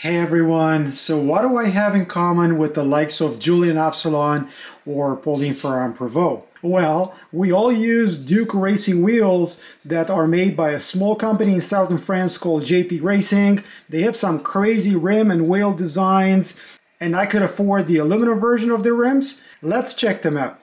Hey everyone, so what do I have in common with the likes of Julien Absalon or Pauline Ferrand-Prévot? Well, we all use Duke racing wheels that are made by a small company in southern France called JP Racing. They have some crazy rim and wheel designs, and I could afford the aluminum version of their rims. Let's check them out.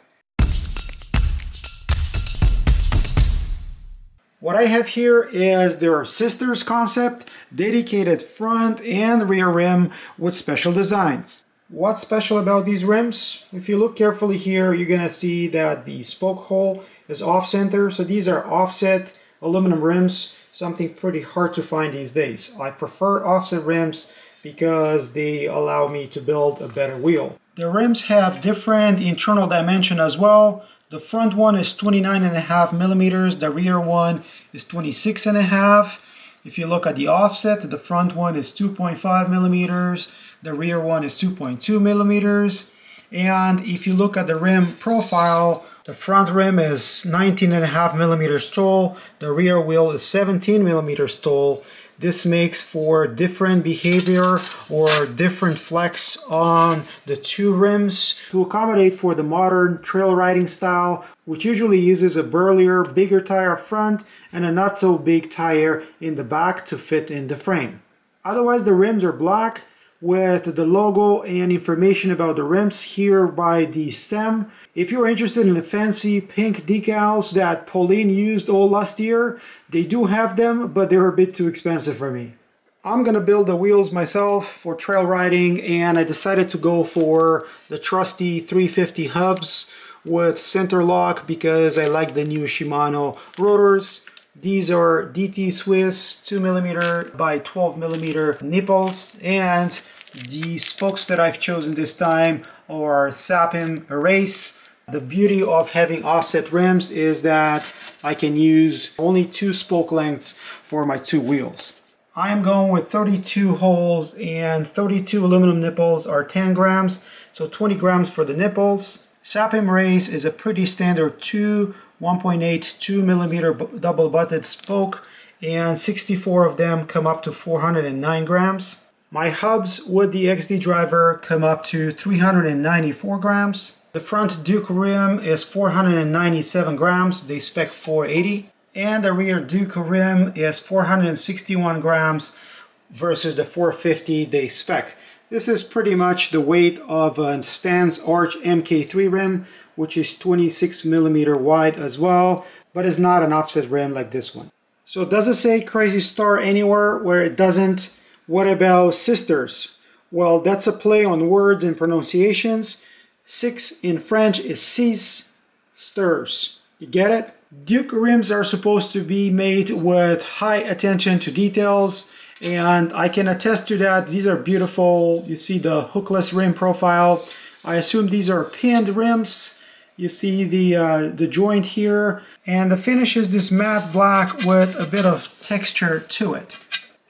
What I have here is their Sisters concept, dedicated front and rear rim with special designs. What's special about these rims? If you look carefully here, you're gonna see that the spoke hole is off center. So these are offset aluminum rims, something pretty hard to find these days. I prefer offset rims because they allow me to build a better wheel. The rims have different internal dimension as well. The front one is 29 and a half millimeters. The rear one is 26 and a half. If you look at the offset, the front one is 2.5 millimeters. The rear one is 2.2 millimeters. And if you look at the rim profile, the front rim is 19 and a half millimeters tall. The rear wheel is 17 millimeters tall. This makes for different behavior or different flex on the two rims to accommodate for the modern trail riding style, which usually uses a burlier, bigger tire front and a not so big tire in the back to fit in the frame. Otherwise, the rims are black with the logo and information about the rims here by the stem. If you're interested in the fancy pink decals that Pauline used all last year, they do have them, but they're a bit too expensive for me. I'm gonna build the wheels myself for trail riding and I decided to go for the trusty 350 hubs with center lock because I like the new Shimano rotors. These are DT Swiss 2mm by 12mm nipples and the spokes that I've chosen this time are Sapim Race. The beauty of having offset rims is that I can use only two spoke lengths for my two wheels. I'm going with 32 holes and 32 aluminum nipples are 10 grams, so 20 grams for the nipples. Sapim Race is a pretty standard 2 1.8 2 millimeter double butted spoke and 64 of them come up to 409 grams. My hubs with the XD driver come up to 394 grams. The front Duke rim is 497 grams, they spec 480. And the rear Duke rim is 461 grams versus the 450 they spec. This is pretty much the weight of a Stan's Arch MK3 rim, which is 26 millimeter wide as well, but it's not an offset rim like this one. So does it say Crazy Star anywhere where it doesn't? What about sisters? Well, that's a play on words and pronunciations. Six in French is six sters. You get it? Duke rims are supposed to be made with high attention to details and I can attest to that. These are beautiful. You see the hookless rim profile. I assume these are pinned rims. You see the, uh, the joint here and the finish is this matte black with a bit of texture to it.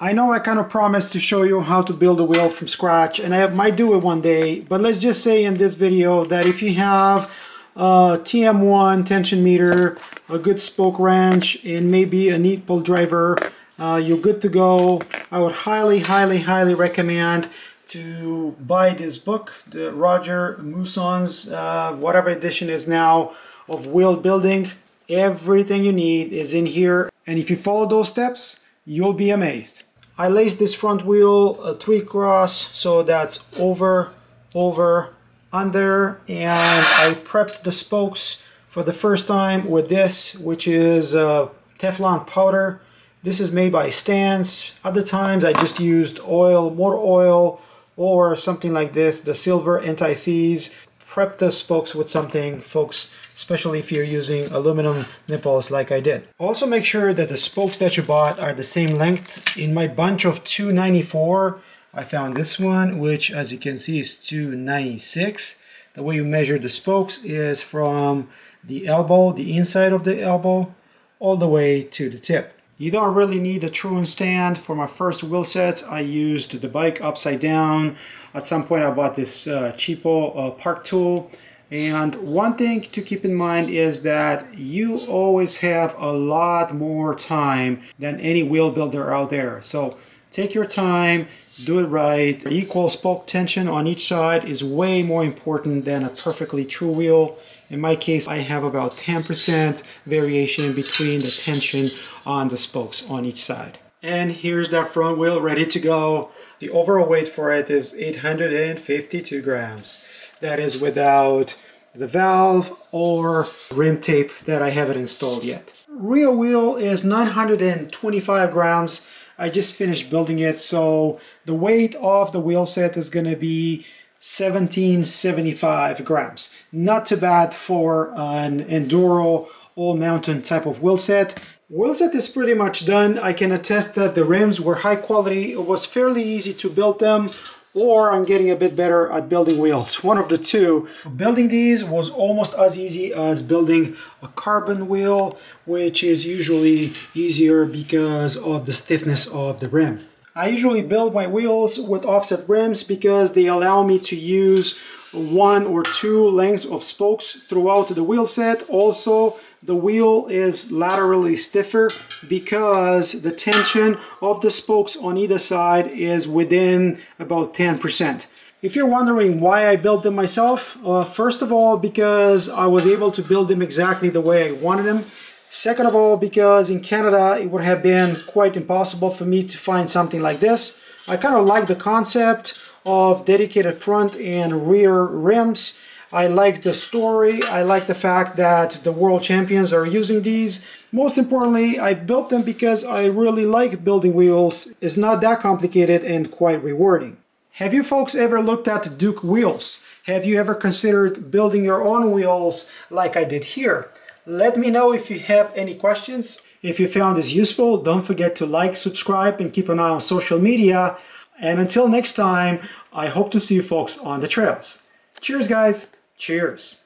I know I kind of promised to show you how to build a wheel from scratch and I might do it one day, but let's just say in this video that if you have a TM1 tension meter, a good spoke wrench, and maybe a nipple driver, uh, you're good to go. I would highly, highly, highly recommend to buy this book, the Roger Musson's, uh, whatever edition is now, of wheel building. Everything you need is in here. And if you follow those steps, you'll be amazed. I laced this front wheel uh, three cross so that's over, over, under and I prepped the spokes for the first time with this which is uh, Teflon powder. This is made by Stan's. Other times I just used oil, more oil or something like this, the silver anti-seize prep the spokes with something, folks, especially if you're using aluminum nipples like I did. Also make sure that the spokes that you bought are the same length. In my bunch of 294, I found this one, which as you can see is 296. The way you measure the spokes is from the elbow, the inside of the elbow, all the way to the tip. You don't really need a truing stand. For my first wheel sets, I used the bike upside down. At some point, I bought this uh, cheapo uh, park tool. And one thing to keep in mind is that you always have a lot more time than any wheel builder out there. So Take your time, do it right. Equal spoke tension on each side is way more important than a perfectly true wheel. In my case, I have about 10% variation between the tension on the spokes on each side. And here's that front wheel ready to go. The overall weight for it is 852 grams. That is without the valve or rim tape that I haven't installed yet. Rear wheel is 925 grams. I just finished building it, so the weight of the wheel set is going to be 1775 grams. Not too bad for an enduro all mountain type of wheel set. Wheel set is pretty much done. I can attest that the rims were high quality. It was fairly easy to build them or I'm getting a bit better at building wheels. One of the two. Building these was almost as easy as building a carbon wheel, which is usually easier because of the stiffness of the rim. I usually build my wheels with offset rims because they allow me to use one or two lengths of spokes throughout the wheel set. Also, the wheel is laterally stiffer because the tension of the spokes on either side is within about 10%. If you're wondering why I built them myself, uh, first of all, because I was able to build them exactly the way I wanted them. Second of all, because in Canada, it would have been quite impossible for me to find something like this. I kind of like the concept of dedicated front and rear rims I like the story. I like the fact that the world champions are using these. Most importantly, I built them because I really like building wheels. It's not that complicated and quite rewarding. Have you folks ever looked at Duke wheels? Have you ever considered building your own wheels like I did here? Let me know if you have any questions. If you found this useful, don't forget to like, subscribe, and keep an eye on social media. And until next time, I hope to see you folks on the trails. Cheers, guys! Cheers.